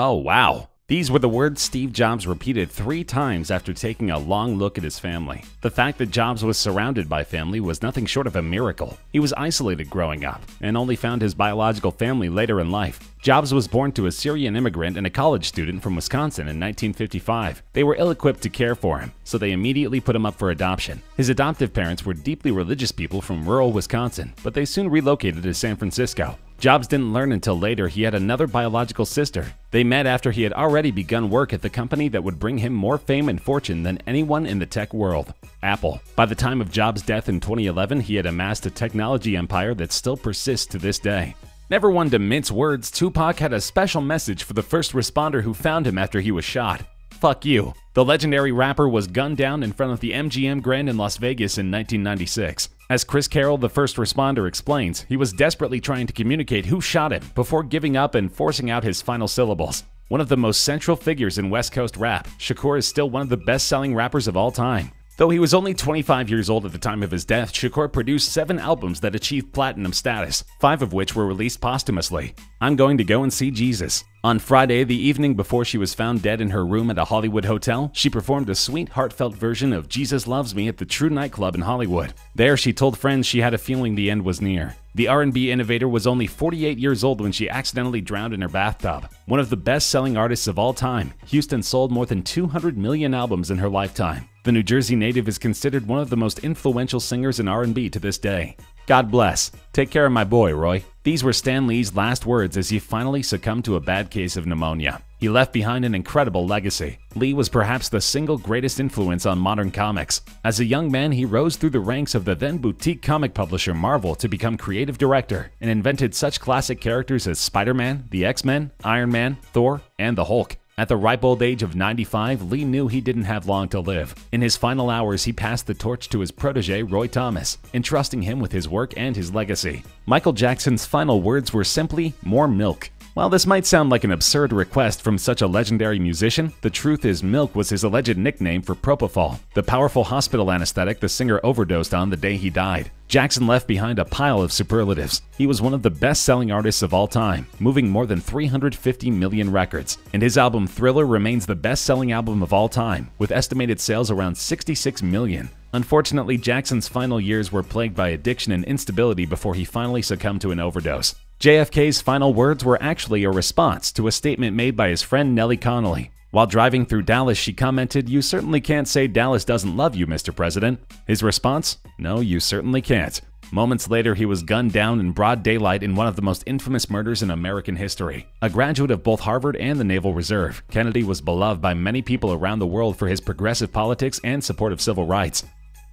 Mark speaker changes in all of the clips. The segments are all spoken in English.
Speaker 1: Oh, wow. These were the words Steve Jobs repeated three times after taking a long look at his family. The fact that Jobs was surrounded by family was nothing short of a miracle. He was isolated growing up and only found his biological family later in life. Jobs was born to a Syrian immigrant and a college student from Wisconsin in 1955. They were ill equipped to care for him, so they immediately put him up for adoption. His adoptive parents were deeply religious people from rural Wisconsin, but they soon relocated to San Francisco. Jobs didn't learn until later he had another biological sister. They met after he had already begun work at the company that would bring him more fame and fortune than anyone in the tech world Apple. By the time of Jobs' death in 2011, he had amassed a technology empire that still persists to this day. Never one to mince words, Tupac had a special message for the first responder who found him after he was shot. Fuck you. The legendary rapper was gunned down in front of the MGM Grand in Las Vegas in 1996. As Chris Carroll, the first responder, explains, he was desperately trying to communicate who shot him before giving up and forcing out his final syllables. One of the most central figures in West Coast rap, Shakur is still one of the best selling rappers of all time. Though he was only 25 years old at the time of his death, Shakur produced seven albums that achieved platinum status, five of which were released posthumously. I'm going to go and see Jesus. On Friday, the evening before she was found dead in her room at a Hollywood hotel, she performed a sweet, heartfelt version of Jesus Loves Me at the True nightclub in Hollywood. There, she told friends she had a feeling the end was near. The R&B innovator was only 48 years old when she accidentally drowned in her bathtub. One of the best-selling artists of all time, Houston sold more than 200 million albums in her lifetime. The New Jersey native is considered one of the most influential singers in R&B to this day. God bless. Take care of my boy, Roy. These were Stan Lee's last words as he finally succumbed to a bad case of pneumonia. He left behind an incredible legacy. Lee was perhaps the single greatest influence on modern comics. As a young man, he rose through the ranks of the then boutique comic publisher Marvel to become creative director and invented such classic characters as Spider-Man, the X-Men, Iron Man, Thor, and the Hulk. At the ripe old age of 95, Lee knew he didn't have long to live. In his final hours, he passed the torch to his protege, Roy Thomas, entrusting him with his work and his legacy. Michael Jackson's final words were simply, more milk. While this might sound like an absurd request from such a legendary musician, the truth is milk was his alleged nickname for propofol, the powerful hospital anesthetic the singer overdosed on the day he died. Jackson left behind a pile of superlatives. He was one of the best-selling artists of all time, moving more than 350 million records, and his album Thriller remains the best-selling album of all time, with estimated sales around 66 million. Unfortunately, Jackson's final years were plagued by addiction and instability before he finally succumbed to an overdose. JFK's final words were actually a response to a statement made by his friend Nellie Connolly. While driving through Dallas, she commented, You certainly can't say Dallas doesn't love you, Mr. President. His response? No, you certainly can't. Moments later, he was gunned down in broad daylight in one of the most infamous murders in American history. A graduate of both Harvard and the Naval Reserve, Kennedy was beloved by many people around the world for his progressive politics and support of civil rights.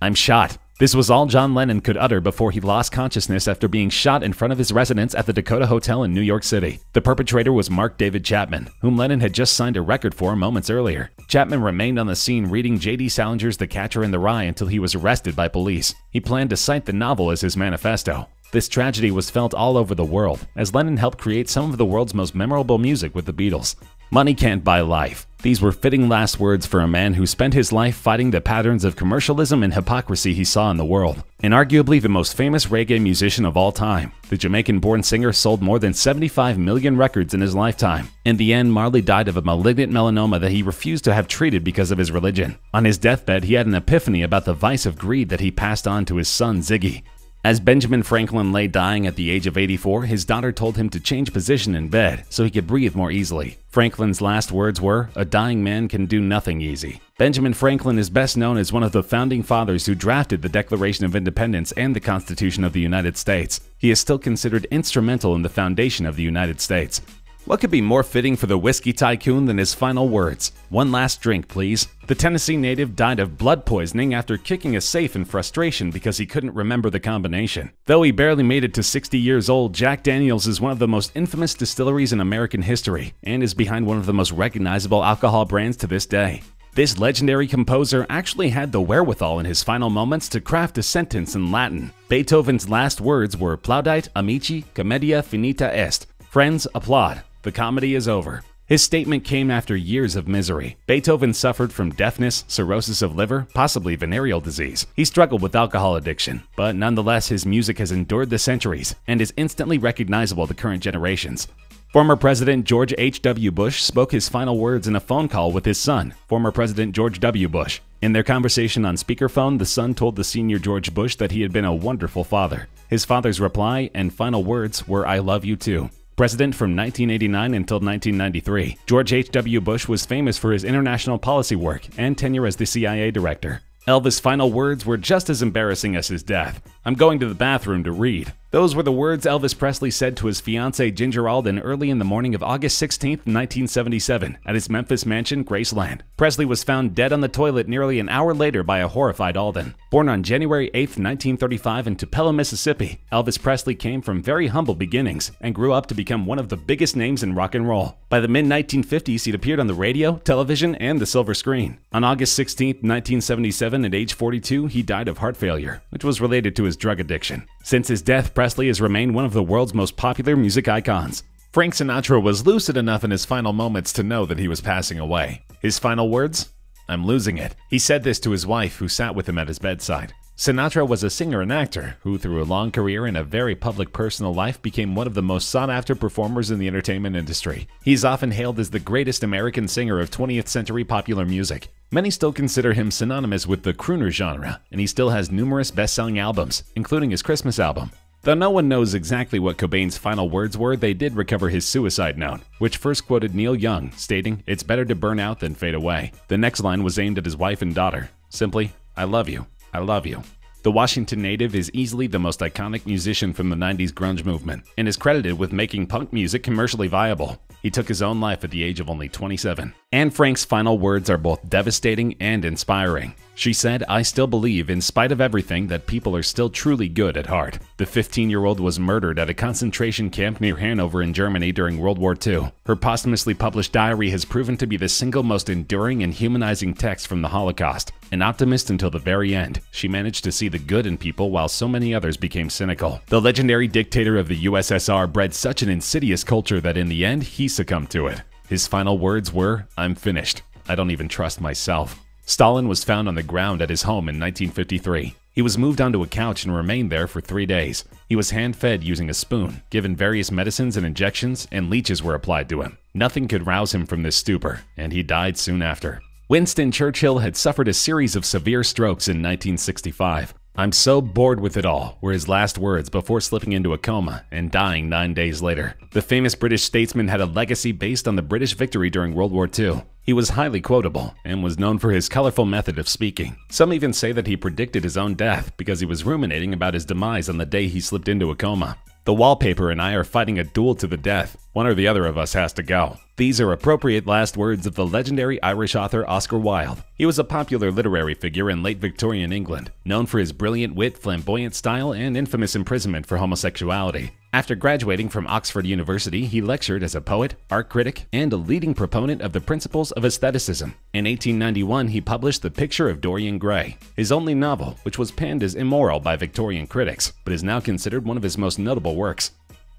Speaker 1: I'm shot. This was all John Lennon could utter before he lost consciousness after being shot in front of his residence at the Dakota Hotel in New York City. The perpetrator was Mark David Chapman, whom Lennon had just signed a record for moments earlier. Chapman remained on the scene reading J.D. Salinger's The Catcher in the Rye until he was arrested by police. He planned to cite the novel as his manifesto. This tragedy was felt all over the world, as Lennon helped create some of the world's most memorable music with the Beatles. Money can't buy life. These were fitting last words for a man who spent his life fighting the patterns of commercialism and hypocrisy he saw in the world. And arguably the most famous reggae musician of all time, the Jamaican born singer sold more than 75 million records in his lifetime. In the end, Marley died of a malignant melanoma that he refused to have treated because of his religion. On his deathbed, he had an epiphany about the vice of greed that he passed on to his son Ziggy. As Benjamin Franklin lay dying at the age of 84, his daughter told him to change position in bed so he could breathe more easily. Franklin's last words were, A dying man can do nothing easy. Benjamin Franklin is best known as one of the founding fathers who drafted the Declaration of Independence and the Constitution of the United States. He is still considered instrumental in the foundation of the United States. What could be more fitting for the whiskey tycoon than his final words? One last drink, please. The Tennessee native died of blood poisoning after kicking a safe in frustration because he couldn't remember the combination. Though he barely made it to 60 years old, Jack Daniels is one of the most infamous distilleries in American history and is behind one of the most recognizable alcohol brands to this day. This legendary composer actually had the wherewithal in his final moments to craft a sentence in Latin. Beethoven's last words were Plaudite amici, commedia finita est. Friends, applaud. The comedy is over. His statement came after years of misery. Beethoven suffered from deafness, cirrhosis of liver, possibly venereal disease. He struggled with alcohol addiction, but nonetheless his music has endured the centuries and is instantly recognizable to current generations. Former President George H.W. Bush spoke his final words in a phone call with his son, former President George W. Bush. In their conversation on speakerphone, the son told the senior George Bush that he had been a wonderful father. His father's reply and final words were, I love you too. President from 1989 until 1993, George H.W. Bush was famous for his international policy work and tenure as the CIA director. Elvis' final words were just as embarrassing as his death. I'm going to the bathroom to read. Those were the words Elvis Presley said to his fiancee Ginger Alden early in the morning of August 16, 1977, at his Memphis mansion, Graceland. Presley was found dead on the toilet nearly an hour later by a horrified Alden. Born on January 8, 1935 in Tupelo, Mississippi, Elvis Presley came from very humble beginnings and grew up to become one of the biggest names in rock and roll. By the mid 1950s, he'd appeared on the radio, television, and the silver screen. On August 16, 1977, at age 42, he died of heart failure, which was related to his drug addiction. Since his death, Presley has remained one of the world's most popular music icons. Frank Sinatra was lucid enough in his final moments to know that he was passing away. His final words? I'm losing it. He said this to his wife, who sat with him at his bedside. Sinatra was a singer and actor who, through a long career and a very public personal life, became one of the most sought after performers in the entertainment industry. He's often hailed as the greatest American singer of 20th century popular music. Many still consider him synonymous with the crooner genre, and he still has numerous best selling albums, including his Christmas album. Though no one knows exactly what Cobain's final words were, they did recover his suicide note, which first quoted Neil Young, stating, It's better to burn out than fade away. The next line was aimed at his wife and daughter. Simply, I love you. I love you. The Washington native is easily the most iconic musician from the 90s grunge movement and is credited with making punk music commercially viable. He took his own life at the age of only 27. Anne Frank's final words are both devastating and inspiring. She said, I still believe, in spite of everything, that people are still truly good at heart. The 15 year old was murdered at a concentration camp near Hanover in Germany during World War II. Her posthumously published diary has proven to be the single most enduring and humanizing text from the Holocaust. An optimist until the very end, she managed to see the good in people while so many others became cynical. The legendary dictator of the USSR bred such an insidious culture that in the end, he succumbed to it. His final words were, I'm finished. I don't even trust myself. Stalin was found on the ground at his home in 1953. He was moved onto a couch and remained there for three days. He was hand fed using a spoon, given various medicines and injections, and leeches were applied to him. Nothing could rouse him from this stupor, and he died soon after. Winston Churchill had suffered a series of severe strokes in 1965. I'm so bored with it all, were his last words before slipping into a coma and dying nine days later. The famous British statesman had a legacy based on the British victory during World War II. He was highly quotable and was known for his colorful method of speaking. Some even say that he predicted his own death because he was ruminating about his demise on the day he slipped into a coma. The wallpaper and I are fighting a duel to the death. One or the other of us has to go. These are appropriate last words of the legendary Irish author Oscar Wilde. He was a popular literary figure in late Victorian England, known for his brilliant wit, flamboyant style, and infamous imprisonment for homosexuality. After graduating from Oxford University, he lectured as a poet, art critic, and a leading proponent of the principles of aestheticism. In 1891, he published The Picture of Dorian Gray, his only novel, which was panned as immoral by Victorian critics, but is now considered one of his most notable works.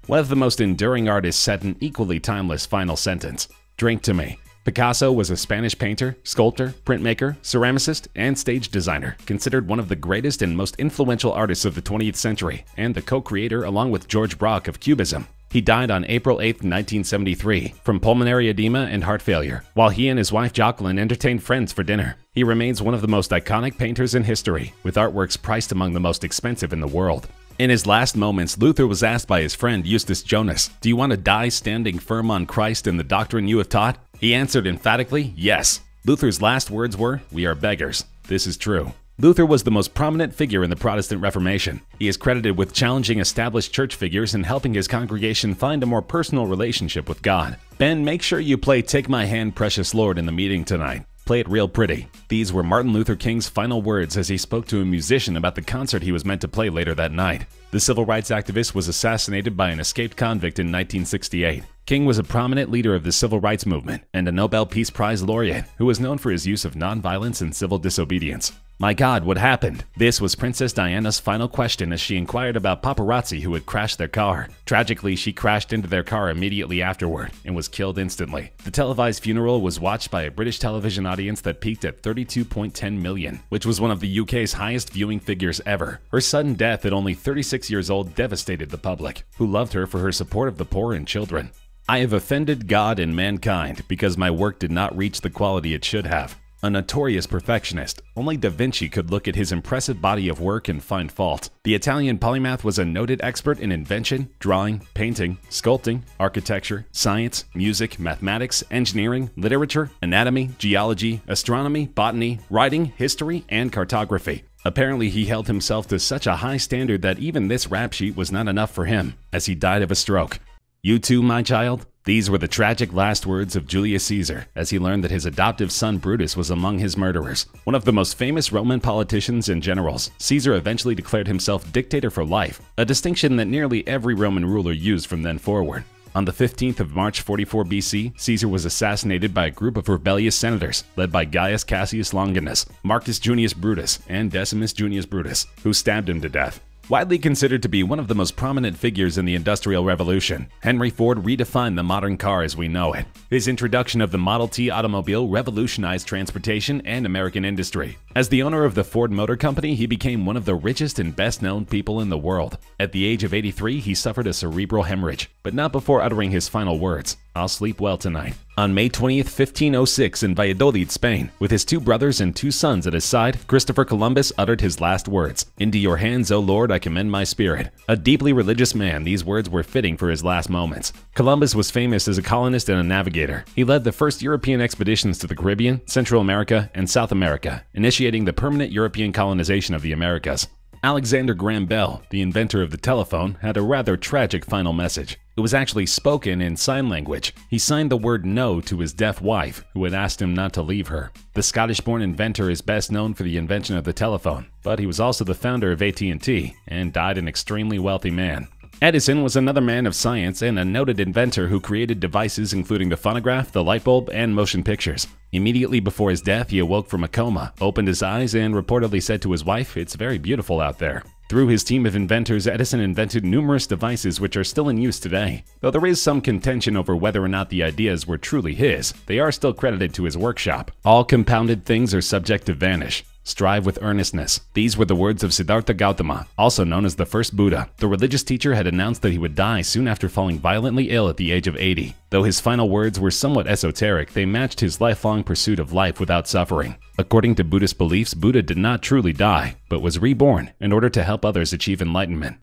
Speaker 1: One of the most enduring artists said an equally timeless final sentence Drink to me. Picasso was a Spanish painter, sculptor, printmaker, ceramicist, and stage designer, considered one of the greatest and most influential artists of the 20th century, and the co creator, along with George Braque, of Cubism. He died on April 8, 1973, from pulmonary edema and heart failure, while he and his wife Jacqueline entertained friends for dinner. He remains one of the most iconic painters in history, with artworks priced among the most expensive in the world. In his last moments, Luther was asked by his friend Justus Jonas, Do you want to die standing firm on Christ and the doctrine you have taught? He answered emphatically, Yes. Luther's last words were, We are beggars. This is true. Luther was the most prominent figure in the Protestant Reformation. He is credited with challenging established church figures and helping his congregation find a more personal relationship with God. Ben, make sure you play Take My Hand, Precious Lord in the meeting tonight. Play it real pretty. These were Martin Luther King's final words as he spoke to a musician about the concert he was meant to play later that night. The civil rights activist was assassinated by an escaped convict in 1968. King was a prominent leader of the civil rights movement and a Nobel Peace Prize laureate who was known for his use of nonviolence and civil disobedience. My God, what happened? This was Princess Diana's final question as she inquired about paparazzi who had crashed their car. Tragically, she crashed into their car immediately afterward and was killed instantly. The televised funeral was watched by a British television audience that peaked at 32.10 million, which was one of the UK's highest viewing figures ever. Her sudden death at only 36 years old devastated the public, who loved her for her support of the poor and children. I have offended God and mankind because my work did not reach the quality it should have. A notorious perfectionist, only Da Vinci could look at his impressive body of work and find fault. The Italian polymath was a noted expert in invention, drawing, painting, sculpting, architecture, science, music, mathematics, engineering, literature, anatomy, geology, astronomy, botany, writing, history, and cartography. Apparently, he held himself to such a high standard that even this rap sheet was not enough for him, as he died of a stroke. You too, my child? These were the tragic last words of Julius Caesar as he learned that his adoptive son Brutus was among his murderers. One of the most famous Roman politicians and generals, Caesar eventually declared himself dictator for life, a distinction that nearly every Roman ruler used from then forward. On the 15th of March 44 BC, Caesar was assassinated by a group of rebellious senators led by Gaius Cassius Longinus, Marcus Junius Brutus, and Decimus Junius Brutus, who stabbed him to death. Widely considered to be one of the most prominent figures in the Industrial Revolution, Henry Ford redefined the modern car as we know it. His introduction of the Model T automobile revolutionized transportation and American industry. As the owner of the Ford Motor Company, he became one of the richest and best known people in the world. At the age of 83, he suffered a cerebral hemorrhage, but not before uttering his final words I'll sleep well tonight. On May 20, 1506, in Valladolid, Spain, with his two brothers and two sons at his side, Christopher Columbus uttered his last words Into your hands, O Lord, I commend my spirit. A deeply religious man, these words were fitting for his last moments. Columbus was famous as a colonist and a navigator. He led the first European expeditions to the Caribbean, Central America, and South America, initiating the permanent European colonization of the Americas. Alexander Graham Bell, the inventor of the telephone, had a rather tragic final message. It was actually spoken in sign language. He signed the word no to his deaf wife, who had asked him not to leave her. The Scottish-born inventor is best known for the invention of the telephone, but he was also the founder of AT&T and died an extremely wealthy man. Edison was another man of science and a noted inventor who created devices including the phonograph, the light bulb, and motion pictures. Immediately before his death, he awoke from a coma, opened his eyes, and reportedly said to his wife, It's very beautiful out there. Through his team of inventors, Edison invented numerous devices which are still in use today. Though there is some contention over whether or not the ideas were truly his, they are still credited to his workshop. All compounded things are subject to vanish. Strive with earnestness. These were the words of Siddhartha Gautama, also known as the first Buddha. The religious teacher had announced that he would die soon after falling violently ill at the age of 80. Though his final words were somewhat esoteric, they matched his lifelong pursuit of life without suffering. According to Buddhist beliefs, Buddha did not truly die, but was reborn in order to help others achieve enlightenment.